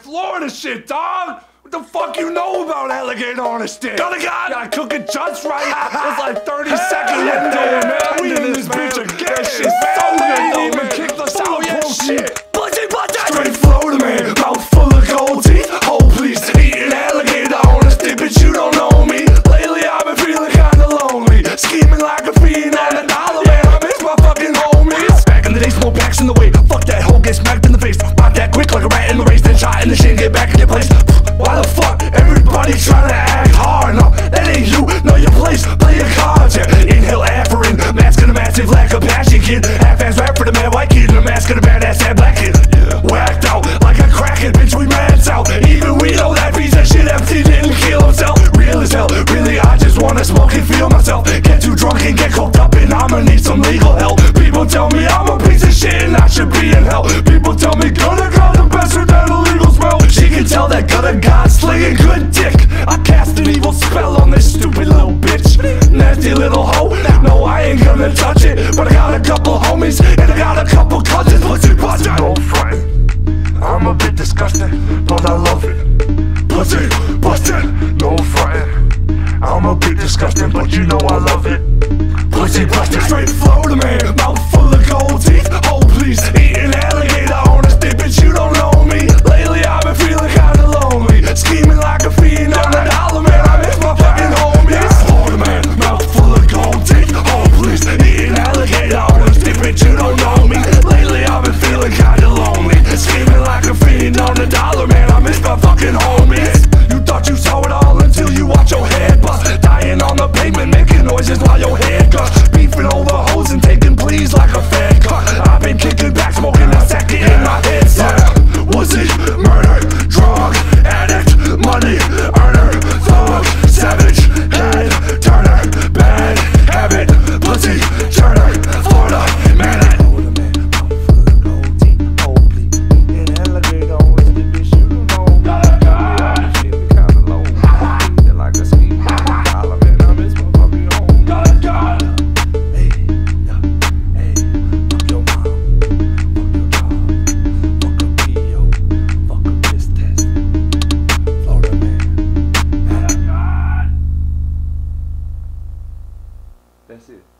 Florida shit, dog. What the fuck you know about alligator honesty? God! Yeah, I cook it just right. it's like 30 hey, second window, man. We in this bitch again. That a badass that black. Yeah. Whacked out like a crackin' bitch, we mad out. Even pussy, no frontin'. I'm a bit disgusting, but you know I love it. Pussy bustin', straight flow to me. noises while your head got Beefing over hoes and taking pleas like a fed cut. I've been kicking back it.